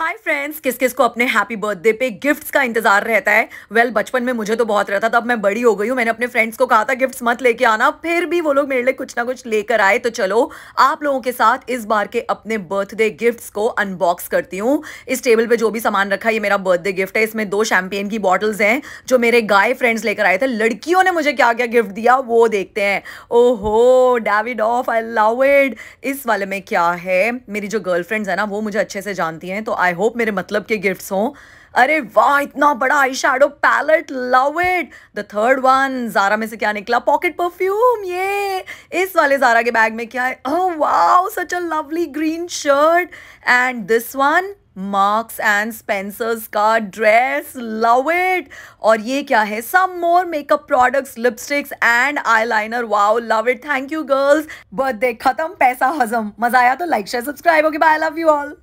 Hi friends किस किस को अपने हैप्पी बर्थडे पे गिफ्ट्स का इंतज़ार रहता है? वेल well, बचपन में मुझे तो बहुत रहता था अब मैं बड़ी हो गई हूँ। मैंने अपने फ्रेंड्स को कहा था गिफ्ट्स मत लेके आना। फिर भी वो लोग मेरे लिए कुछ ना कुछ लेकर आए तो चलो आप लोगों के साथ इस बार के अपने बर्थडे गिफ्ट्स को अनबॉक्स करती हूँ। इस टेबल पे जो भी सामान रखा ये मेरा बर्थडे गिफ्ट है। इसमें दो शैंपेन की बॉटल्स हैं जो मेरे गाय फ्रेंड्स लेकर आए थे। लड़कियों ने मुझे क्या क्या गिफ्ट दिया वो देखते हैं। ओहो डेविड ऑफ़ आई लव इट इस वाले में क्या है? मेरी जो गर्लफ्रेंड्स है ना वो मुझे अच्छे से जानती हैं तो आई होप मेरे मतलब के गिफ्ट्स हों। अरे वाह, इतना बड़ा eye shadow palette love it the third one Zara में से क्या निकला? पॉकेट परफ्यूम ये इस वाले जारा के बैग में क्या है? ओह wow such a lovely green shirt and this one Marks and Spencers का ड्रेस लव इट और ये क्या है? Some more makeup products lipsticks and eyeliner wow love it thank you girls birthday खत्म, पैसा हजम। मज़ा आया तो like share subscribe okay bye love you all